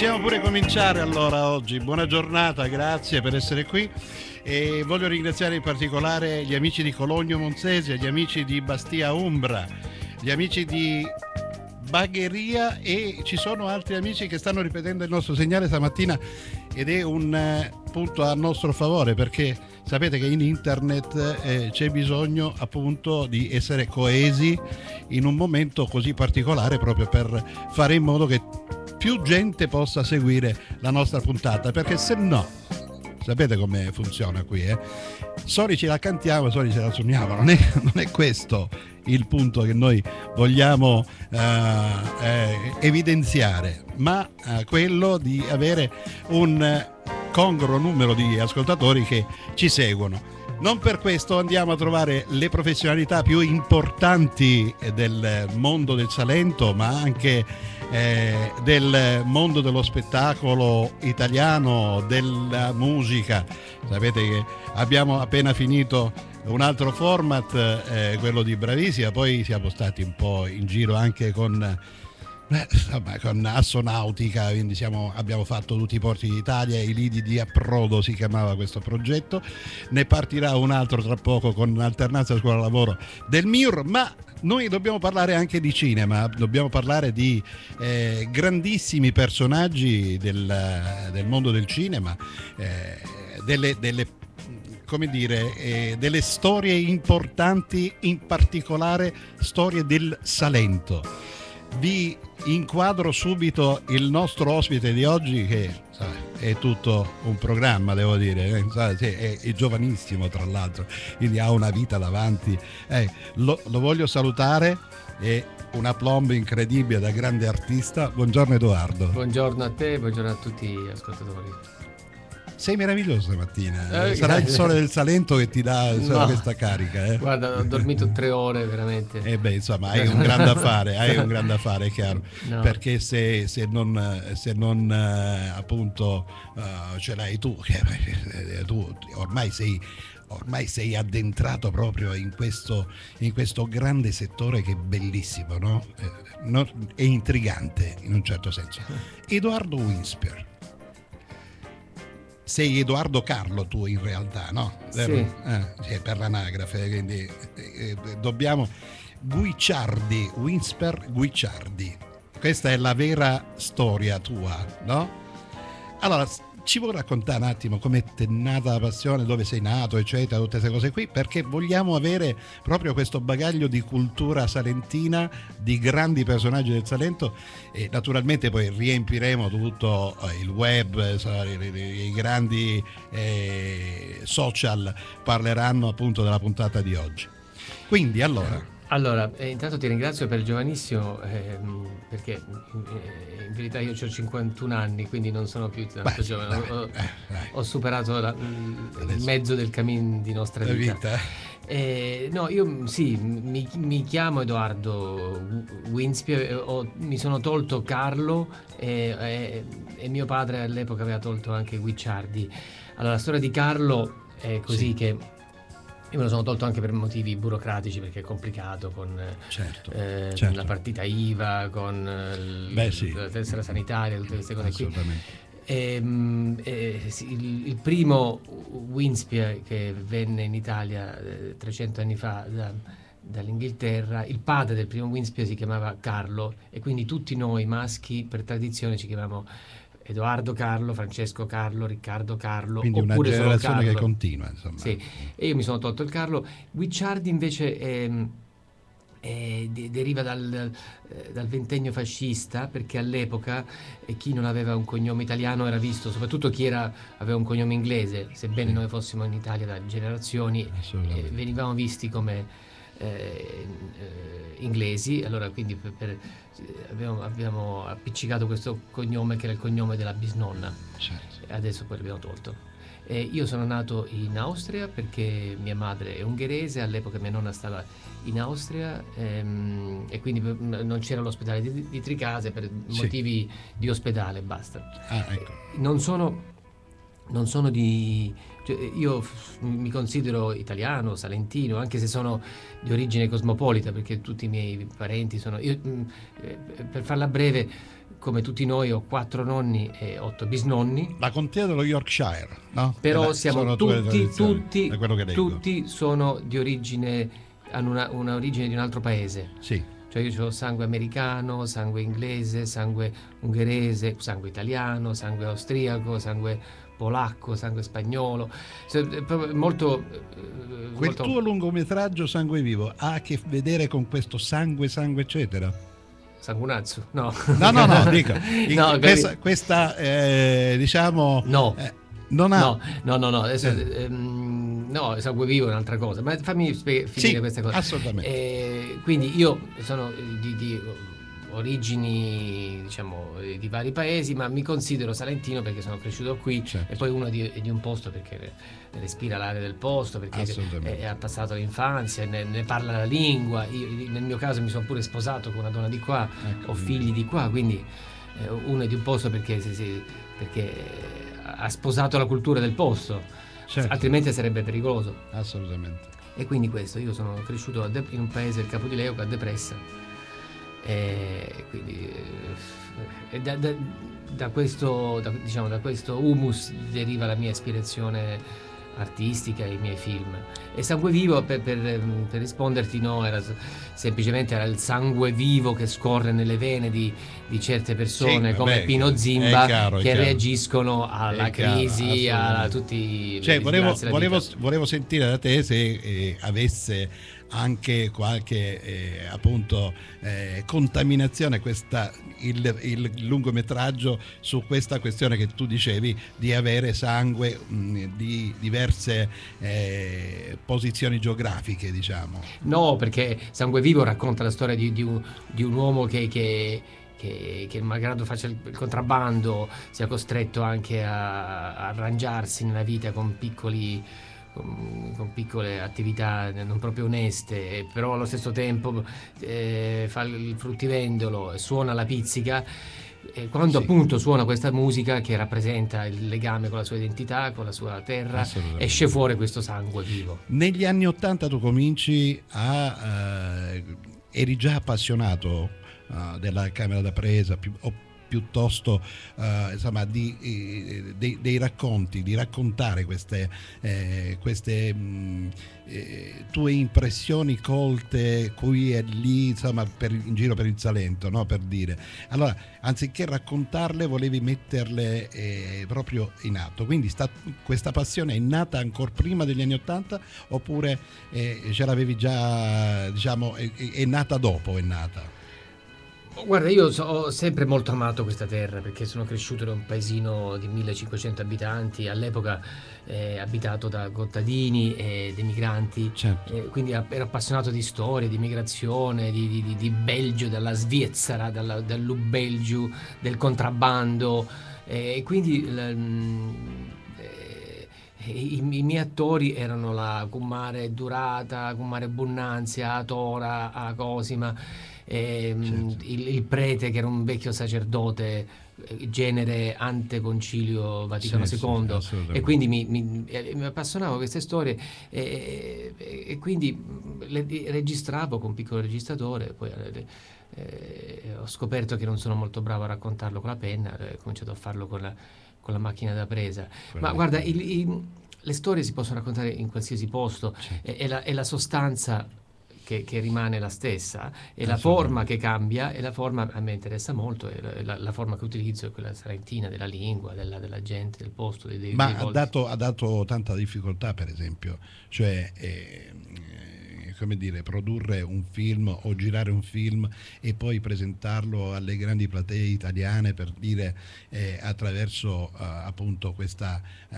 Possiamo pure cominciare allora oggi. Buona giornata, grazie per essere qui. E voglio ringraziare in particolare gli amici di Cologno Monzese, gli amici di Bastia Umbra, gli amici di Bagheria e ci sono altri amici che stanno ripetendo il nostro segnale stamattina ed è un eh, punto a nostro favore perché sapete che in internet eh, c'è bisogno appunto di essere coesi in un momento così particolare proprio per fare in modo che più gente possa seguire la nostra puntata perché se no sapete come funziona qui eh? soli ce la cantiamo soli ce la suoniamo non è, non è questo il punto che noi vogliamo eh, eh, evidenziare ma eh, quello di avere un congruo numero di ascoltatori che ci seguono non per questo andiamo a trovare le professionalità più importanti del mondo del Salento, ma anche eh, del mondo dello spettacolo italiano, della musica. Sapete che abbiamo appena finito un altro format, eh, quello di Bravissima, poi siamo stati un po' in giro anche con Insomma, con Assonautica, quindi siamo, abbiamo fatto tutti i porti d'Italia, i lidi di approdo si chiamava questo progetto, ne partirà un altro tra poco con alternanza scuola lavoro del MIUR, ma noi dobbiamo parlare anche di cinema, dobbiamo parlare di eh, grandissimi personaggi del, del, mondo del cinema, eh, delle, delle come dire, eh, delle storie importanti, in particolare storie del Salento. Vi inquadro subito il nostro ospite di oggi che sai, è tutto un programma, devo dire, eh, sai, è, è, giovanissimo tra l'altro, quindi ha una vita davanti. Eh, lo, lo voglio salutare e una plomb incredibile da grande artista. Buongiorno Edoardo. Buongiorno a te, buongiorno a tutti gli ascoltatori. Sei meraviglioso stamattina. Eh, Sarà il sole del Salento che ti dà no. questa carica. Eh? Guarda, ho dormito tre ore veramente. E eh beh, insomma, hai un grande affare, hai un grande affare, è chiaro. No. Perché se, se, non, se non uh, appunto uh, ce l'hai tu, che eh, tu ormai sei ormai sei addentrato proprio in questo, in questo, grande settore che è bellissimo, no? Eh, no? È intrigante in un certo senso. Edoardo Winsper sei Edoardo Carlo tu in realtà, no? Sì. Eh, per l'anagrafe, quindi eh, eh, dobbiamo... Guicciardi, Winsper Guicciardi. Questa è la vera storia tua, no? Allora, ci vuoi raccontare un attimo come è nata la passione, dove sei nato, eccetera, tutte queste cose qui, perché vogliamo avere proprio questo bagaglio di cultura salentina, di grandi personaggi del Salento e naturalmente poi riempiremo tutto eh, il web, i, i grandi eh, social parleranno appunto della puntata di oggi. Quindi allora... Allora, eh, intanto ti ringrazio per il giovanissimo, ehm, perché eh, in verità io ho 51 anni, quindi non sono più tanto Beh, giovane, ho, eh, ho, superato la, il mezzo del cammin di nostra vita. vita. Eh, no, io sì, mi, mi chiamo Edoardo Winspie, mi sono tolto Carlo e, e, mio padre all'epoca aveva tolto anche Guicciardi. Allora, la storia di Carlo è così sì. che io me lo sono tolto anche per motivi burocratici perché è complicato con certo, eh, certo. la partita IVA, con eh, Beh, sì. la tessera sanitaria, tutte queste cose qui. E, ehm, e, eh, il, il, primo Winspia che venne in Italia eh, 300 anni fa da, dall'Inghilterra, il padre del primo Winspia si chiamava Carlo e quindi tutti noi maschi per tradizione ci chiamiamo Edoardo Carlo, Francesco Carlo, Riccardo Carlo. Quindi una generazione che continua. Insomma. Sì, e io mi sono tolto il Carlo. Guicciardi invece è, è, deriva dal, eh, dal, ventennio fascista perché all'epoca eh, chi non aveva un cognome italiano era visto, soprattutto chi era, aveva un cognome inglese, sebbene noi fossimo in Italia da generazioni, eh, venivamo visti come eh, inglesi, allora quindi per, per, abbiamo, abbiamo, appiccicato questo cognome che era il cognome della bisnonna certo. e adesso poi l'abbiamo tolto. Eh, io sono nato in Austria perché mia madre è ungherese, all'epoca mia nonna stava in Austria ehm, e quindi non c'era l'ospedale di, di Tricase per sì. motivi di ospedale, basta. Ah, ecco. non, sono, non sono di cioè, io mi considero italiano, salentino, anche se sono di origine cosmopolita, perché tutti i miei parenti sono... Io, mm, eh, per farla breve, come tutti noi ho quattro nonni e otto bisnonni. La contea dello Yorkshire, no? Però la, siamo tutti, tutti, tutti sono di origine, hanno una, una origine di un altro paese. Sì. Cioè io ho sangue americano, sangue inglese, sangue ungherese, sangue italiano, sangue austriaco, sangue polacco, sangue spagnolo, molto... Eh, Quel molto... tuo lungometraggio Sangue Vivo ha a che vedere con questo sangue, sangue, eccetera? Sangunazzo? No. No, no, no, dico. no, questa, questa eh, diciamo... No. Eh, non ha... No, no, no, no, adesso, eh. ehm, no, sangue vivo è un'altra cosa, ma fammi spieg- finire sì, questa cosa. assolutamente. Eh, quindi io sono di, di origini diciamo di vari paesi ma mi considero salentino perché sono cresciuto qui certo. e poi uno di, di, un posto perché respira l'aria del posto perché ha passato l'infanzia ne, ne, parla la lingua io, nel mio caso mi sono pure sposato con una donna di qua ecco, ho figli di qua quindi eh, uno è di un posto perché, se, se, perché ha sposato la cultura del posto, certo. altrimenti sarebbe pericoloso. Assolutamente. E quindi questo, io sono cresciuto in un paese, il Capo di Leuca, a Depressa, e quindi eh, e da, da, da, questo, da, diciamo, da questo humus deriva la mia ispirazione artistica e i miei film. E Sangue Vivo, per, per, per risponderti, no, era semplicemente era il sangue vivo che scorre nelle vene di, di certe persone, sì, come vabbè, Pino Zimba, chiaro, che reagiscono alla crisi, a tutti cioè, volevo, volevo, volevo, sentire da te se eh, avesse anche qualche eh, appunto eh, contaminazione questa, il, il, lungometraggio su questa questione che tu dicevi di avere sangue mh, di diverse eh, posizioni geografiche diciamo. No perché Sangue Vivo racconta la storia di, di, un, di un, uomo che, che che, che, malgrado faccia il, contrabbando sia costretto anche a, a arrangiarsi nella vita con piccoli con, con, piccole attività non proprio oneste, però allo stesso tempo eh, fa il fruttivendolo, suona la pizzica. E quando sì. appunto suona questa musica che rappresenta il legame con la sua identità, con la sua terra, esce fuori questo sangue vivo. Negli anni Ottanta tu cominci a... Uh, eri già appassionato uh, della camera da presa, più, o piuttosto eh, insomma, di, eh, dei, dei, racconti, di raccontare queste, eh, queste mh, eh, tue impressioni colte qui e lì insomma, per, in giro per il Salento, no? per dire. Allora, anziché raccontarle, volevi metterle eh, proprio in atto. Quindi sta, questa passione è nata ancora prima degli anni Ottanta oppure eh, ce l'avevi già, diciamo, è, è nata dopo? È nata? Guarda, io so, ho sempre molto amato questa terra perché sono cresciuto in un paesino di 1500 abitanti, all'epoca eh, abitato da contadini ed emigranti, certo. eh, quindi ero appassionato di storia, di migrazione, di, di, di Belgio, dalla Svizzera, dalla, dall'Ubelgio, del contrabbando. Eh, e quindi... L, i, i, miei attori erano la Cummare Durata, Cummare Bunnanzia, Tora, Cosima ehm, certo. il, il, prete che era un vecchio sacerdote eh, genere anteconcilio Vaticano sì, II sì, e quindi mi, mi, eh, mi, appassionavo a queste storie e, e, e, quindi le registravo con un piccolo registratore poi eh, eh, ho scoperto che non sono molto bravo a raccontarlo con la penna ho cominciato a farlo con la, con la macchina da presa Quello ma guarda il, il, le storie si possono raccontare in qualsiasi posto certo. e, la, e la sostanza che, che, rimane la stessa e la forma che cambia e la forma a me interessa molto la, la, forma che utilizzo è quella salentina della lingua, della, della gente, del posto. Dei, dei, Ma dei ha, dato, ha, dato, tanta difficoltà per esempio, cioè eh, come dire, produrre un film o girare un film e poi presentarlo alle grandi platee italiane per dire eh, attraverso uh, appunto questa uh,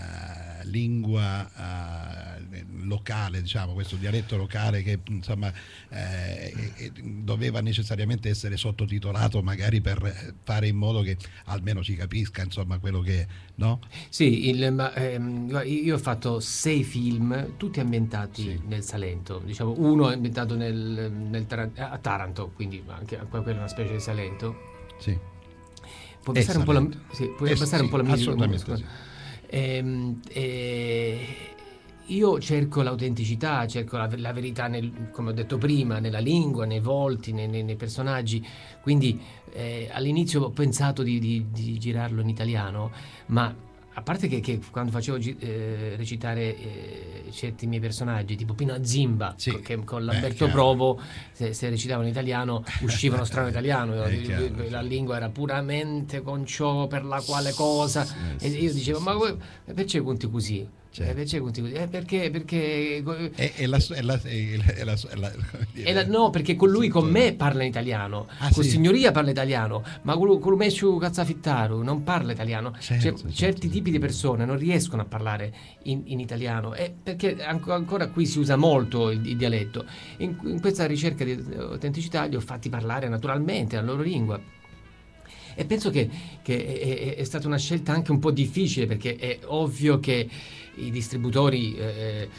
lingua uh, locale, diciamo, questo dialetto locale che insomma eh, doveva necessariamente essere sottotitolato magari per fare in modo che almeno si capisca insomma quello che no? Sì, il, ma, ehm, io ho fatto sei film, tutti ambientati sì. nel Salento, diciamo uno è ambientato nel, nel a Taranto, quindi anche quella è una specie di Salento. Sì. Puoi abbassare un po' la, sì, puoi abbassare sì, un po' la musica? Assolutamente sì. Ehm, e, io cerco l'autenticità, cerco la, la verità, nel, come ho detto prima, nella lingua, nei volti, nei, nei, nei personaggi. Quindi eh, all'inizio ho pensato di, di, di girarlo in italiano, ma a parte che, che quando facevo eh, recitare eh, certi miei personaggi, tipo Pino Zimba, sì. che con Lamberto Beh, Provo, se, se, recitavano in italiano, uscivano strano italiano, chiaro, la lingua era puramente con ciò per la quale cosa, sì, e io dicevo, ma voi perché conti così? Certo. Eh, perché, perché è, è la, è la, è la, è la, no, perché con lui, con me parla italiano, ah, con sì. signoria parla italiano, ma con, con me su Cazzafittaru non parla italiano. Certo, cioè, certo, certi certo. tipi di persone non riescono a parlare in, in italiano, eh, perché ancora qui si usa molto il, il dialetto. In, in questa ricerca di autenticità li ho fatti parlare naturalmente la loro lingua. E penso che, che è, è, stata una scelta anche un po' difficile perché è ovvio che i distributori eh,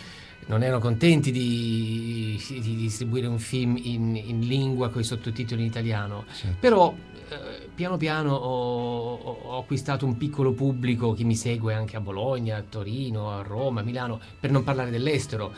non erano contenti di, di, distribuire un film in, in lingua con i sottotitoli in italiano, certo. però eh, piano piano ho, ho, acquistato un piccolo pubblico che mi segue anche a Bologna, a Torino, a Roma, a Milano, per non parlare dell'estero.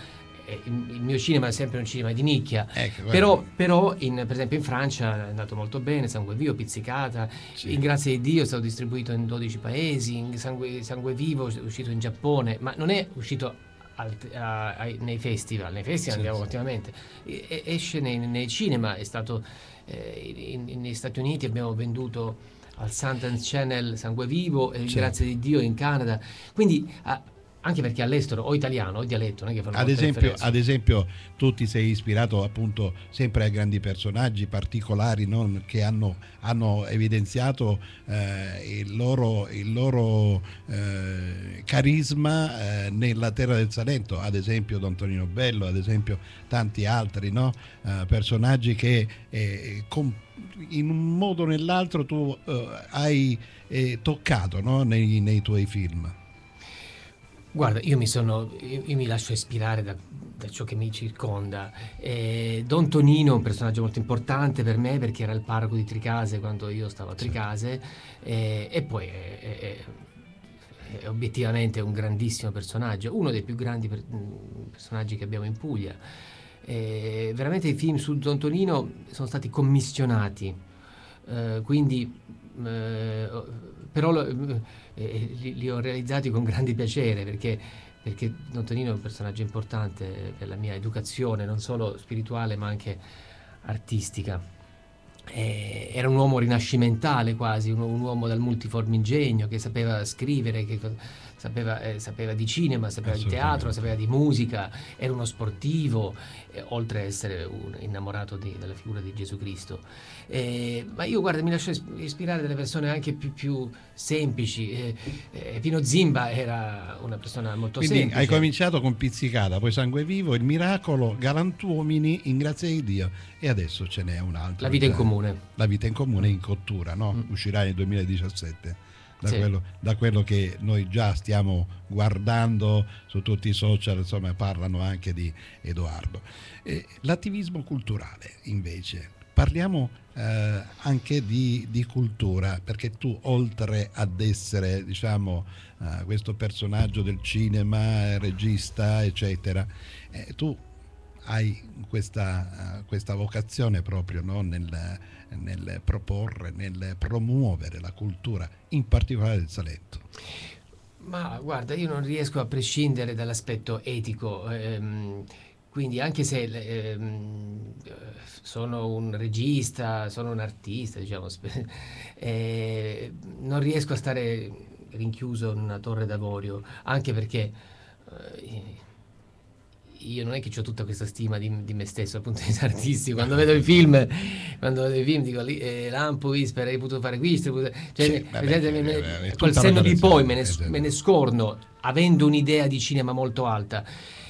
Il mio cinema è sempre un cinema di nicchia, ecco, però, però in, per esempio in Francia è andato molto bene, Sangue Vivo, Pizzicata, sì. in Grazia di Dio è stato distribuito in 12 paesi, in Sangue, Sangue Vivo è uscito in Giappone, ma non è uscito al, a, a, nei festival, nei festival andiamo sì. continuamente, e, esce nei, nei, cinema, è stato eh, in, in, negli Stati Uniti abbiamo venduto al Sundance Channel Sangue Vivo, e Grazia di Dio in Canada, quindi... A, anche perché all'estero o italiano o dialetto non è che fanno ad esempio, ad esempio tu ti sei ispirato appunto sempre a grandi personaggi particolari no? che hanno, hanno evidenziato eh, il loro, il loro eh, carisma eh, nella terra del Salento ad esempio Don Tonino Bello ad esempio tanti altri no? Eh, personaggi che eh, con, in un modo o nell'altro tu eh, hai toccato no? nei, nei tuoi film Guarda, io mi, sono, io, io mi lascio ispirare da, da, ciò che mi circonda. Eh, Don Tonino è un personaggio molto importante per me perché era il parroco di Tricase quando io stavo a Tricase eh, e poi è, è, è, obiettivamente un grandissimo personaggio, uno dei più grandi per, personaggi che abbiamo in Puglia. Eh, veramente i film su Don Tonino sono stati commissionati, eh, quindi eh, però eh, li, li, ho realizzati con grande piacere perché, perché Don Tonino è un personaggio importante per la mia educazione, non solo spirituale ma anche artistica. Eh, era un uomo rinascimentale quasi, un, un, uomo dal multiforme ingegno che sapeva scrivere, che sapeva, eh, sapeva di cinema, sapeva di teatro, sapeva di musica, era uno sportivo, eh, oltre ad essere un innamorato di, della figura di Gesù Cristo. Eh, ma io guarda, mi lascio ispirare delle persone anche più, più semplici. Eh, eh, Pino Zimba era una persona molto Quindi semplice. Hai cominciato con Pizzicata, poi Sangue Vivo, Il Miracolo, Galantuomini, In Grazia di Dio e adesso ce n'è un altro. La vita in comune. La vita in comune in cottura, no? Mm. Uscirà nel 2017 da, sì. quello, da, quello, che noi già stiamo guardando su tutti i social, insomma parlano anche di Edoardo. Eh, l'attivismo culturale invece, parliamo eh, anche di, di, cultura, perché tu oltre ad essere diciamo, eh, questo personaggio del cinema, regista, eccetera, eh, tu hai questa, questa vocazione proprio no? nel, nel proporre, nel promuovere la cultura, in particolare del Salento? Ma guarda, io non riesco a prescindere dall'aspetto etico. Ehm, quindi anche se ehm, sono un regista, sono un artista, diciamo, eh, non riesco a stare rinchiuso in una torre d'avorio, anche perché eh, io non è che ho tutta questa stima di, di, me stesso dal punto di vista artistico. Quando vedo i film, quando vedo i film dico eh, Lampo, Isper, hai potuto fare questo. Potuto... Cioè, sì, vabbè, vedete, me, me, col senno di poi me ne, me ne, scorno, avendo un'idea di cinema molto alta.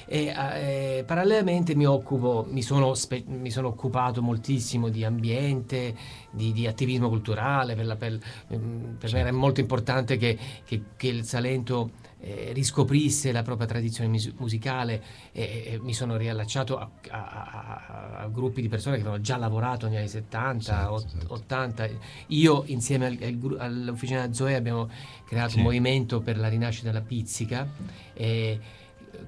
E, eh, parallelamente mi, occupo, mi, sono spe, mi sono occupato moltissimo di ambiente, di, di attivismo culturale. Per, la, per, mm, per me era molto importante che, che, che il Salento eh, riscoprisse la propria tradizione mus- musicale e, e, mi sono riallacciato a, a, a, gruppi di persone che avevano già lavorato negli anni 70, certo, ot- certo. 80. Io insieme al, al, all'Officina Zoe abbiamo creato sì. un movimento per la rinascita della pizzica. E,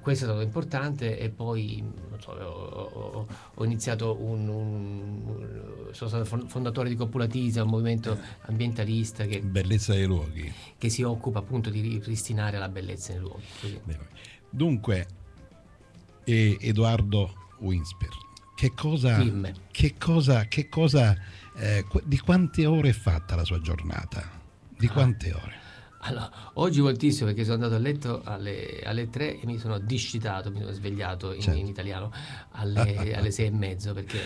questo è stato importante e poi so, ho, ho, ho, iniziato un, un, sono stato fondatore di Copulatisa, un movimento ambientalista che, bellezza dei luoghi che si occupa appunto di ripristinare la bellezza nei luoghi. Così. Dunque, eh, Edoardo Winsper, che cosa, che cosa, che cosa eh, di quante ore è fatta la sua giornata? Di ah. quante ore? Allora, oggi moltissimo perché sono andato a letto alle, alle 3 e mi sono discitato, mi sono svegliato in, certo. in italiano alle, alle 6 e mezzo perché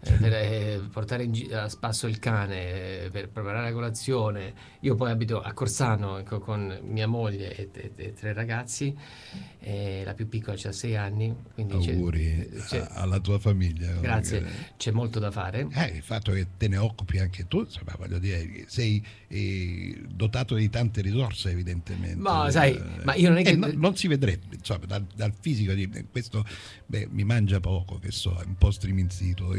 eh, per eh, portare gi- a spasso il cane, eh, per preparare la colazione. Io poi abito a Corsano ecco, con mia moglie e, e, e tre ragazzi, la più piccola ha sei anni. Auguri c'è, c'è, alla tua famiglia. Grazie, c'è molto da fare. Eh, il fatto che te ne occupi anche tu, insomma, voglio dire, sei dotato di tante risorse evidentemente. Ma sai, ma io non è che... No, non si vedrebbe, insomma, dal, dal fisico di questo beh, mi mangia poco, che so, è un po' striminzito.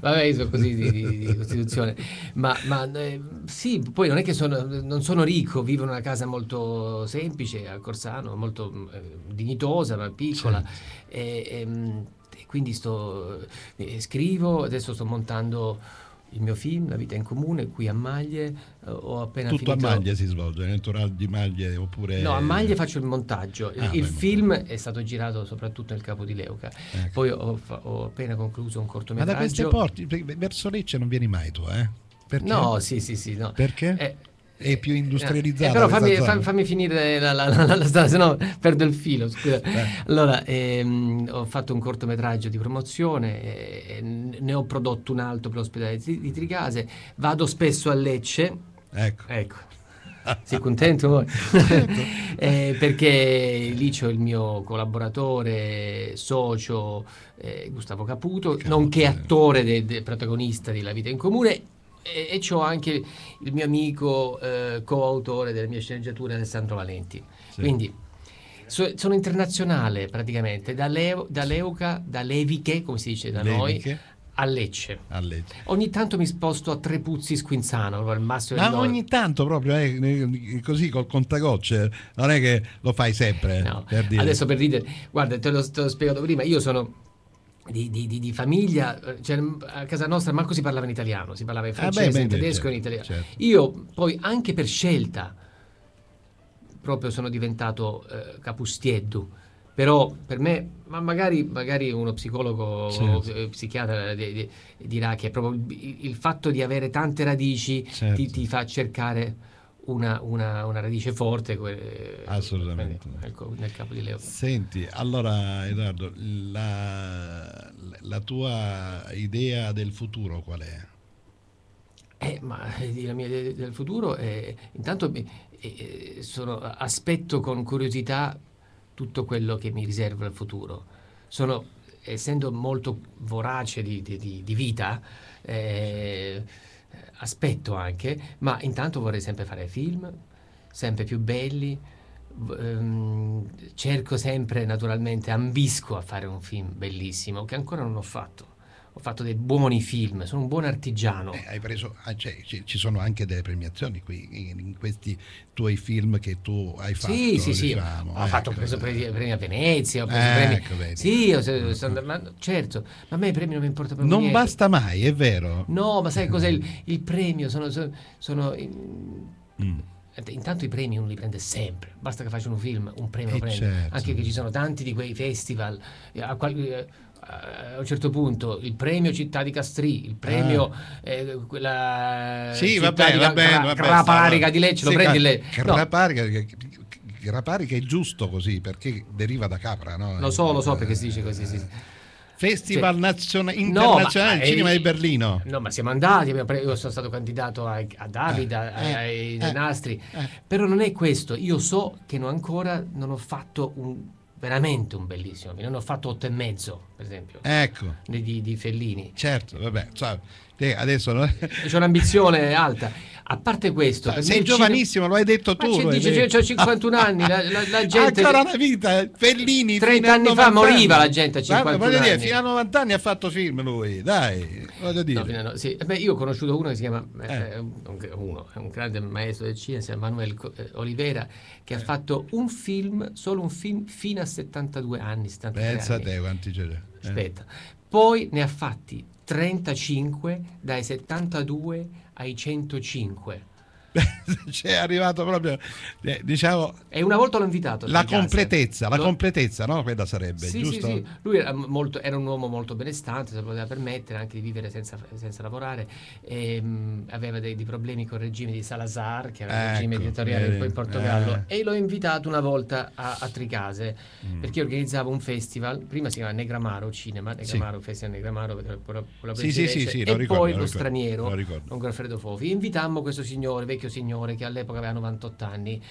Vabbè, io sono così di, di, di Costituzione. Ma, ma eh, sì, poi non è che sono, non sono ricco, vivo in una casa molto semplice a Corsano, molto eh, dignitosa, ma piccola. Certo. E, e, ehm, e, quindi sto, eh, scrivo, adesso sto montando il mio film, La vita in comune, qui a Maglie. Eh, ho appena Tutto finito... a Maglie si svolge, nel Toral di Maglie oppure... No, a Maglie faccio il montaggio. Ah, il film è stato girato soprattutto nel capo di Leuca. Ecco. Poi ho, ho, appena concluso un cortometraggio. Ma da queste porti, verso Lecce non vieni mai tu, eh? Perché? No, sì, sì, sì. No. Perché? Eh, è più industrializzata. Eh, però fammi, fammi, fammi, finire la, la, la, la se no perdo il filo. Scusa. Eh. Allora, ehm, ho fatto un cortometraggio di promozione, eh, ne ho prodotto un altro per l'ospedale di, Tricase, vado spesso a Lecce. Ecco. ecco. Sei contento voi? Eh, perché lì c'ho il mio collaboratore, socio eh, Gustavo Caputo, Caputo nonché attore de, de, protagonista di La vita in comune e, e ho anche il mio amico eh, coautore delle mie sceneggiature Alessandro Valenti. Sì. Quindi so, sono internazionale praticamente, da, Leo, da Leuca, da Leviche, come si dice da Leviche. noi, a Lecce. a Lecce. Ogni tanto mi sposto a Trepuzzi Squinzano, al massimo Ma ogni tanto proprio eh, così col contagocce, non è che lo fai sempre. No. Per Adesso per ridere, guarda, te l'ho, te l'ho spiegato prima, io sono di, di, di, famiglia, cioè, a casa nostra manco si parlava in italiano, si parlava in francese, ah beh, in tedesco, certo, in italiano. Certo. Io poi anche per scelta proprio sono diventato eh, capustieddu, però per me, ma magari, magari uno psicologo certo. o psichiatra dirà che proprio il, fatto di avere tante radici ti, certo. ti fa cercare una, una, una radice forte que- assolutamente nel, nel, capo di Leo. Senti, allora Edoardo, la, la tua idea del futuro qual è? Eh, ma la mia idea del futuro è intanto eh, sono, aspetto con curiosità tutto quello che mi riserva il futuro. Sono, essendo molto vorace di, di, di vita, eh, aspetto anche, ma intanto vorrei sempre fare film, sempre più belli. Um, cerco sempre, naturalmente, ambisco a fare un film bellissimo che ancora non ho fatto ho fatto dei buoni film, sono un buon artigiano. Eh, hai preso, ah, cioè, ci sono anche delle premiazioni qui, in questi tuoi film che tu hai fatto. Sì, sì, sì, diciamo. ho ecco, fatto, ho preso premi, premi a Venezia, ho preso eh, premi... Ecco. Sì, ho, sono, ma, certo, ma a me i premi non mi importa proprio Non niente. basta mai, è vero? No, ma sai cos'è il, il premio? Sono... sono, sono mm. Intanto i premi uno li prende sempre, basta che faccia un film, un premio eh lo prende. Certo. Anche che ci sono tanti di quei festival, a quali, a un certo punto il premio Città di Castrì, il premio ah. eh, quella sì, vabbè, di vabbè, Cra- vabbè, Craparica di Lecce, sì, lo prendi lei. Craparica, no. Craparica è giusto così perché deriva da capra, no? Lo so, lo so perché si dice così, sì. Festival cioè, nazione, internazionale no, cinema di Berlino. No, ma siamo andati, io sono stato candidato a, a David, eh, ai, eh, ai eh, nastri, eh. però non è questo, io so che non ancora non ho fatto un veramente un bellissimo film. Ne ho fatto otto e mezzo, per esempio. Ecco. Di, di Fellini. Certo, vabbè, cioè, adesso... No? C'è un'ambizione alta. a parte questo, sei giovanissimo, lo hai detto tu. Ma dice, io ho 51 anni, la, la, la gente... Ancora una vita, Fellini 30 anni fa moriva la gente a 50 voglio anni. Dire, fino a 90 anni ha fatto film lui, dai, voglio dire. No, no, sì. Beh, io ho conosciuto uno che si chiama, eh. eh uno, un grande maestro del cinema, si chiama Manuel eh, Olivera, che eh. ha fatto un film, solo un film, fino a 72 anni. 73 Pensa anni. a te quanti c'è. Eh. Aspetta. Poi ne ha fatti 35 dai 72 ai 105 c'è arrivato proprio eh, diciamo e una volta l'ho invitato la completezza la completezza no? quella sarebbe sì, giusto? Sì, sì. lui era, molto, era, un uomo molto benestante se lo poteva permettere anche di vivere senza, senza lavorare e, mh, mm, aveva dei, dei, problemi con il regime di Salazar che era il ecco, regime dittatoriale eh, in Portogallo eh. e l'ho invitato una volta a, a Tricase mm. perché organizzavo un festival prima si chiama Negramaro Cinema Negramaro sì. Festival Negramaro con la, con la sì, sì, sì, sì, e ricordo, poi lo, lo straniero Don Alfredo Fofi invitammo questo signore vecchio vecchio signore che all'epoca aveva 98 anni.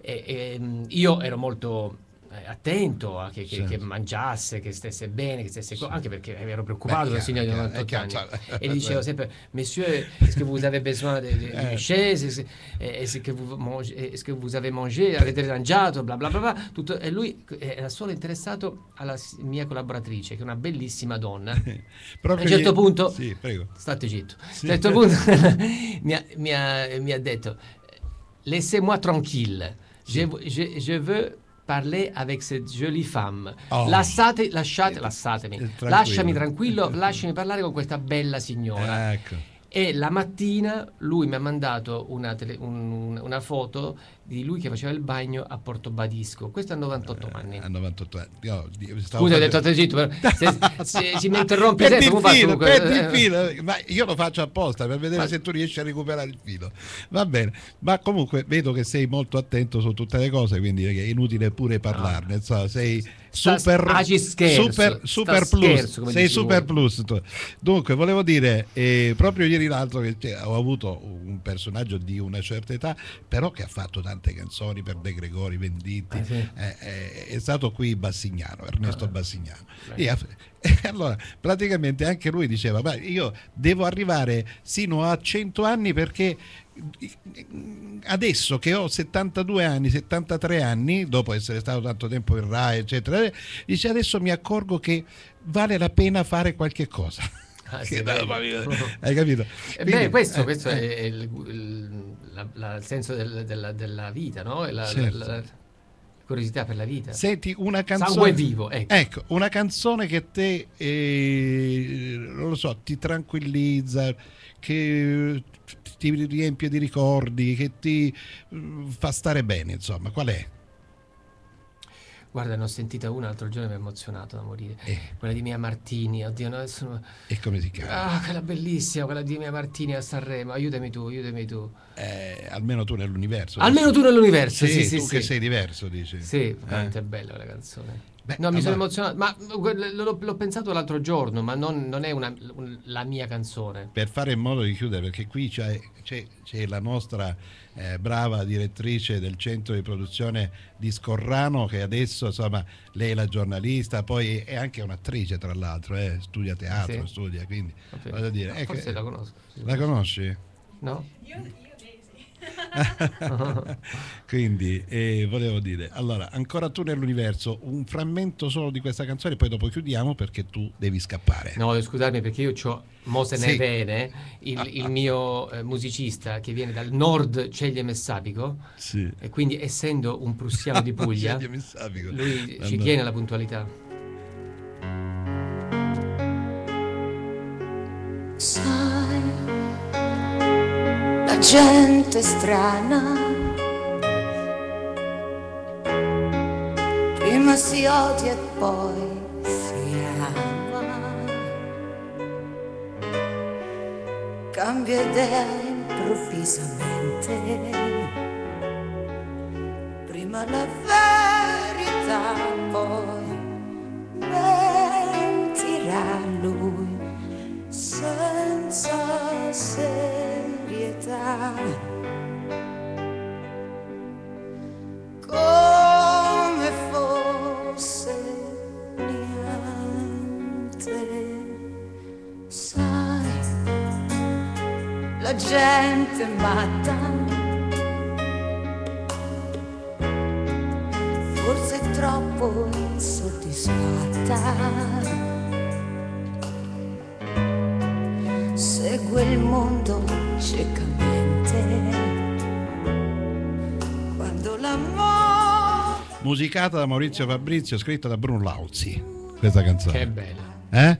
E, e, mm, io ero molto attento a che, che, che, mangiasse, che stesse bene, che stesse co- anche perché ero preoccupato del signore di 98 anni. e gli dicevo sempre Monsieur, est-ce que vous avez besoin de, de, de chaise? Est-ce, est-ce, que vous mange, est-ce que vous avez mangé, avete mangiato, bla bla bla, bla. Tutto, e lui era solo interessato alla mia collaboratrice che è una bellissima donna. A un certo punto sì, state zitto. Sì. a un certo punto mi, ha, mi, ha, mi, ha, detto laissez-moi tranquille. Je, je, je veux parler avec cette jolie femme. Oh. Lasciate, lasciate, lasciatemi, tranquillo. lasciami tranquillo, lasciami parlare con questa bella signora. Ecco. E la mattina lui mi ha mandato una, tele, un, una foto di lui che faceva il bagno a Porto Badisco. Questo a 98 eh, anni. A 98 anni. Io, Scusa, ho detto a te zitto, però se, se, se mi interrompi sempre, come faccio? Perdi il filo, ma io lo faccio apposta per vedere ma... se tu riesci a recuperare il filo. Va bene, ma comunque vedo che sei molto attento su tutte le cose, quindi è inutile pure parlarne. No. So, sei super, ah, scherzo, super, super plus. Scherzo, sei super plus. Dunque, volevo dire, eh, proprio ieri l'altro che cioè, ho avuto un personaggio di una certa età, però che ha fatto tante canzoni per De Gregori, Venditti, eh, sì. eh, eh è stato qui Bassignano, Ernesto ah, Bassignano. E, e, allora, praticamente anche lui diceva, io devo arrivare sino a 100 anni perché adesso che ho 72 anni, 73 anni, dopo essere stato tanto tempo in RAI, eccetera, dice adesso mi accorgo che vale la pena fare qualche cosa. Ah, sì, Hai capito? Eh, Quindi, beh, questo, eh, questo eh. è il, il, la, la, il, senso del, della, della, vita, no? La, certo. curiosità per la vita. Senti una canzone. Sangue vivo, ecco. ecco una canzone che te, eh, non lo so, ti tranquillizza, che ti riempie di ricordi, che ti mm, fa stare bene, insomma, qual è? Guarda, ne ho sentita una l'altro giorno e mi ha emozionato da morire. Eh. Quella di Mia Martini, oddio, no, adesso... E come si chiama? Ah, quella bellissima, quella di Mia Martini a Sanremo. Aiutami tu, aiutami tu. Eh, almeno tu nell'universo. Almeno tu nell'universo, sì, sì, sì. Tu sì. che sei diverso, dici. Sì, eh? è bella la canzone. Beh, no, mi sono emozionato, ma l'ho, l'ho, pensato l'altro giorno, ma non, non è una, un, la mia canzone. Per fare in modo di chiudere, perché qui c'è, c'è, c'è la nostra eh, brava direttrice del centro di produzione di Scorrano, che adesso, insomma, lei è la giornalista, poi è anche un'attrice, tra l'altro, eh, studia teatro, sì. studia, quindi, okay. voglio dire... No, forse che, la conosco. Sì, la conosci? No? Io, Quindi eh, volevo dire, allora, ancora tu nell'universo, un frammento solo di questa canzone, poi dopo chiudiamo perché tu devi scappare. No, scusami perché io ho Mose sì. Nevene, il, ah, il mio eh, musicista che viene dal nord Ceglie Messapico, sì. e quindi essendo un prussiano di Puglia, lui ci tiene alla puntualità. Gente strana. Prima si odia e poi si ama. Cambia idea improvvisamente. Prima la verità, poi mentirà lui senza serietà. Fosse niente, sai, la gente matta. Musicata da Maurizio Fabrizio, scritta da Bruno Lauzi. Questa canzone. Che bella. Eh?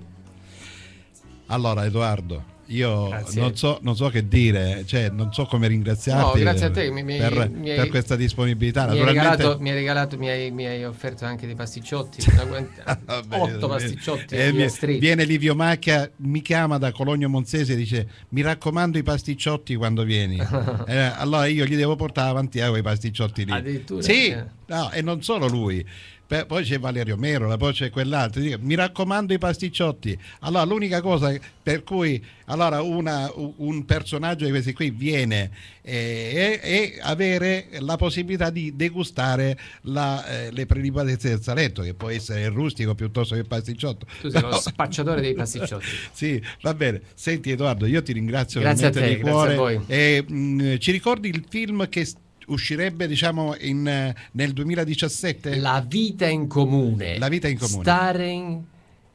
Allora, Edoardo, io non so, non so che dire, cioè, non so come ringraziarti No, grazie a te, mi- mi- per, mi hai- per questa disponibilità. Mi hai, regalato, mi hai regalato, mi hai, mi hai offerto anche dei pasticciotti. una quant- Vabbè, otto eh, pasticciotti eh, via viene- Livio Macchia, mi chiama da Cologno Monzese e dice mi raccomando i pasticciotti quando vieni. Eh, allora io gli devo portare avanti a quei pasticciotti lì. Addirittura? Sì, Eh. no, e non solo lui. Pe- Poi c'è Valerio Merola, poi c'è quell'altro. Mi raccomando i pasticciotti. Allora, l'unica cosa per cui allora una- un personaggio di questi qui viene eh, è, è avere la possibilità di degustare la, eh, le prelibatezze del saletto, che può essere il rustico piuttosto che il pasticciotto. Tu sei lo spacciatore dei pasticciotti. sì, va bene. Senti Edoardo, io ti ringrazio Grazie veramente te, di grazie cuore. E, mh, ci ricordi il film che uscirebbe, diciamo, in, eh, nel 2017? La vita in comune. La vita in comune. Starring...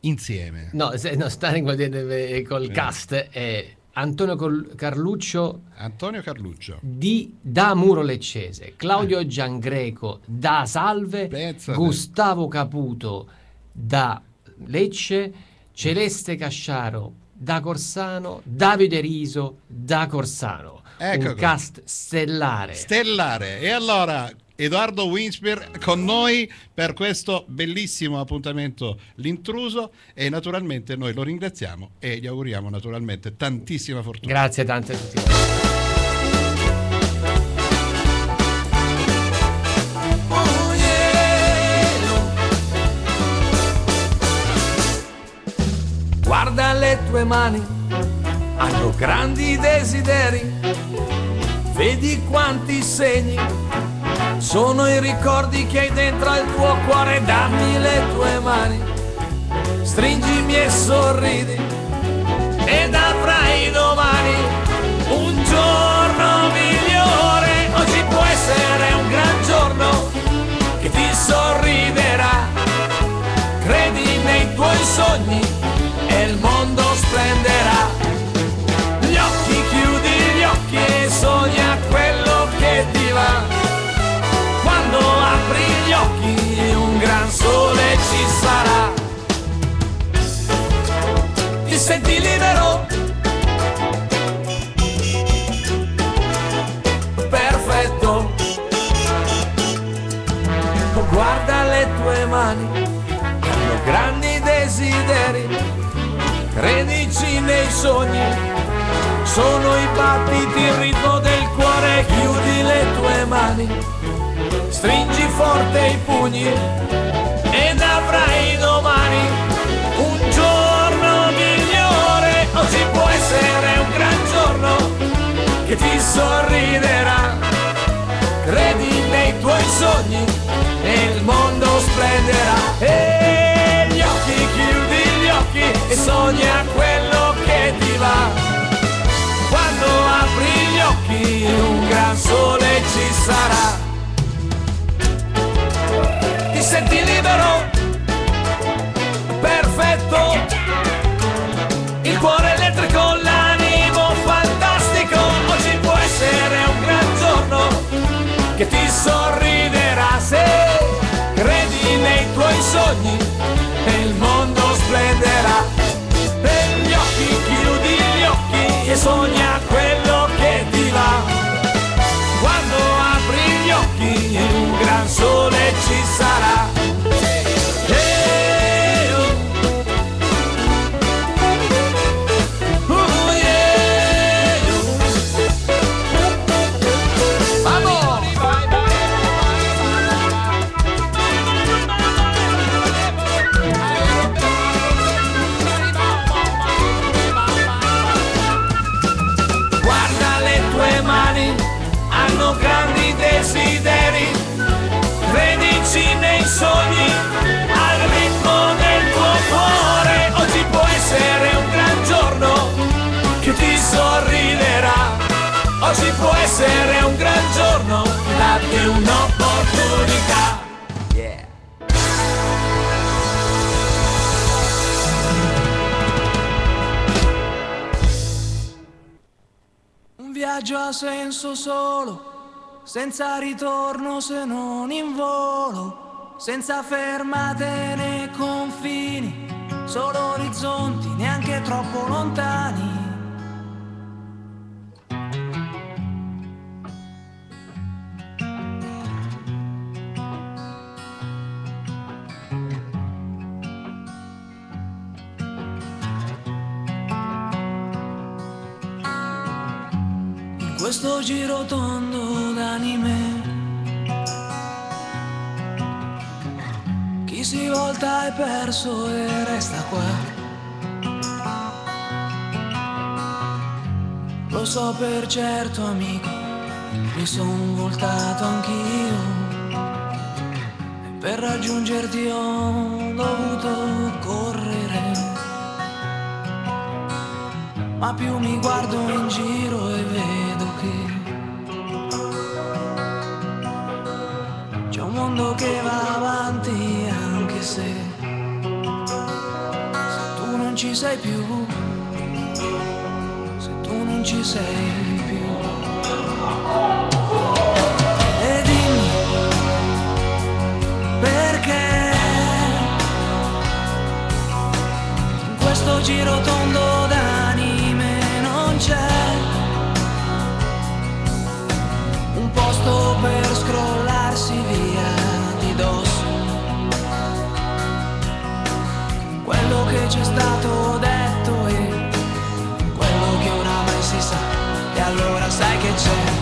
Insieme. No, se- no dire, eh, col Eh. cast è Antonio Col- Carluccio Antonio Carluccio. di da Muro Leccese, Claudio Giangreco da Salve, Eh. Pensate. Gustavo Caputo da Lecce, Celeste Casciaro da Corsano, Davide Riso da Corsano. Ecco Un qua. cast stellare. Stellare. E allora Edoardo Winsper con noi per questo bellissimo appuntamento L'intruso e naturalmente noi lo ringraziamo e gli auguriamo naturalmente tantissima fortuna. Grazie tante a tutti. Guarda le tue mani, hanno grandi desideri. Vedi quanti segni, sono i ricordi che hai dentro al tuo cuore. Dammi le tue mani, stringimi e sorridi. Ed avrai domani un giorno migliore. Oggi può essere un gran giorno che ti sorriderà. Credi nei tuoi sogni e il mondo splenderà. Che ti va. Quando apri gli occhi un gran sole ci sarà. Ti senti libero? Perfetto. Guarda le tue mani, hanno grandi desideri. Credici nei sogni, sono i battiti, il mani, stringi forte i pugni ed avrai domani un giorno migliore. Oggi può essere un gran giorno che ti sorriderà. Credi nei tuoi sogni e il mondo splenderà. E gli occhi, chiudi gli occhi e sogna un gran sole ci sarà. Ti senti libero? Perfetto. Il cuore elettrico, l'animo fantastico. Oggi può essere un gran giorno che ti sorriderà sole essere un gran giorno, date un'opportunità. Un viaggio a senso solo, senza ritorno se non in volo, senza fermate né confini, solo orizzonti neanche troppo lontani questo giro tondo d'anime. Chi si volta è perso e resta qua. Lo so per certo amico Mi son voltato anch'io. E per raggiungerti ho dovuto correre. Ma più mi guardo in giro e vedo mondo che va avanti anche se, se tu non ci sei più, se tu non ci sei più. E dimmi perché in questo giro tondo che c'è stato detto e quello che oramai si sa. E allora sai che c'è